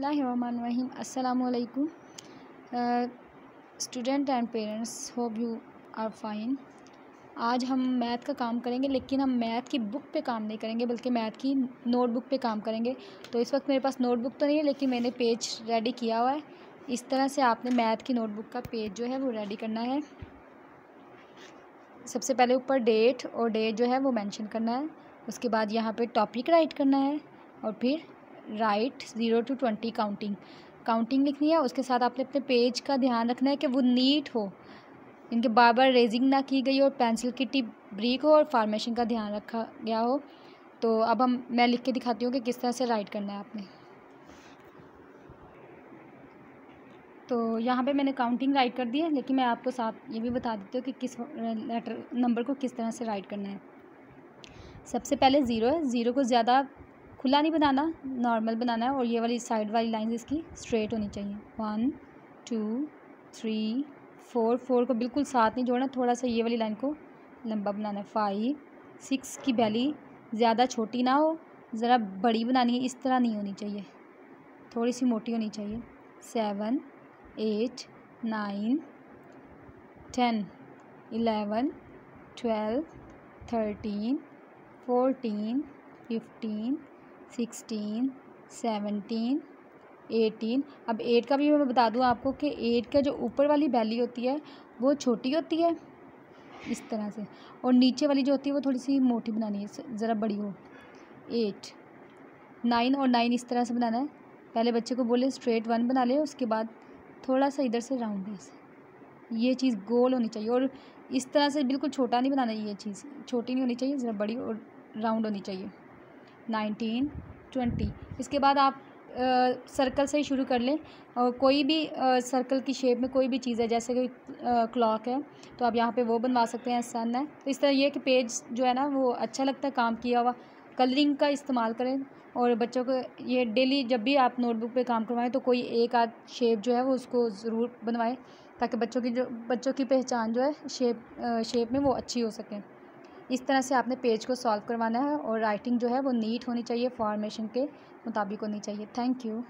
अस्सलाम वालेकुम student and parents hope you are fine आज हम मैथ का काम करेंगे, लेकिन हम मैथ की बुक पे काम नहीं करेंगे, बल्कि मैथ की नोटबुक पे काम करेंगे। तो इस वक्त मेरे पास नोटबुक तो नहीं है, लेकिन मैंने पेज रेडी किया हुआ है। इस तरह से आपने मैथ की नोटबुक का पेज जो है, वो रेडी करना है। सबसे पहले ऊपर डेट और डेट जो है, वो मेंशन करना है। उसके बाद यहाँ पे टॉपिक राइट करना है और फिर write zero to twenty counting. Counting लिखनी है, उसके साथ आपने अपने पेज का ध्यान रखना है कि वो नीट हो। इनके बार बार रेजिंग ना की गई और पेंसिल की टिप ब्रीक हो और फार्मेशन का ध्यान रखा गया हो। तो अब हम, मैं लिख के दिखाती हूँ कि किस तरह से राइट करना है आपने। तो यहाँ पे मैंने काउंटिंग राइट कर दी है, लेकिन मैं आपको साथ ये भी बता देती हूँ कि किस लेटर, नंबर को किस तरह से राइट करना है। सबसे पहले ज़ीरो है, ज़ीरो को ज़्यादा खुला नहीं बनाना नॉर्मल बनाना है और ये वाली साइड वाली लाइन इसकी स्ट्रेट होनी चाहिए। One two three four four को बिल्कुल साथ नहीं जोड़ना, थोड़ा सा ये वाली लाइन को लंबा बनाना है। फाइव सिक्स की बैली ज़्यादा छोटी ना हो, ज़रा बड़ी बनानी है, इस तरह नहीं होनी चाहिए। थोड़ी सी मोटी होनी चाहिए। Seven eight nine ten eleven twelve thirteen fourteen fifteen sixteen, seventeen, eighteen. अब एट का भी मैं बता दूँ आपको कि एट का जो ऊपर वाली वैली होती है, वो छोटी होती है, इस तरह से। और नीचे वाली जो होती है, वो थोड़ी सी मोटी बनानी है ज़रा बड़ी हो। एट, नाइन और नाइन इस तरह से बनाना है। पहले बच्चे को बोले, स्ट्रेट वन बना ले, उसके बाद थोड़ा सा इधर से राउंड बेस। ये चीज़ गोल होनी चाहिए। और इस तरह से बिल्कुल छोटा नहीं बनाना ये चीज़। छोटी नहीं होनी चाहिए, ज़रा बड़ी और राउंड होनी चाहिए। Nineteen, twenty. इसके बाद आप सर्कल से ही शुरू कर लें। और कोई भी सर्कल की शेप में कोई भी चीज़ है, जैसे कि क्लॉक है तो आप यहाँ पे वो बनवा सकते हैं, सन है। तो इस तरह ये कि पेज जो है ना, वो अच्छा लगता है काम किया हुआ। कलरिंग का इस्तेमाल करें और बच्चों को ये डेली जब भी आप नोटबुक पे काम करवाएँ तो कोई एक आध शेप जो है, वो उसको ज़रूर बनवाएँ, ताकि बच्चों की जो, बच्चों की पहचान जो है, शेप शेप में वो अच्छी हो सके। इस तरह से आपने पेज को सॉल्व करवाना है और राइटिंग जो है वो नीट होनी चाहिए, फॉर्मेशन के मुताबिक होनी चाहिए। Thank you.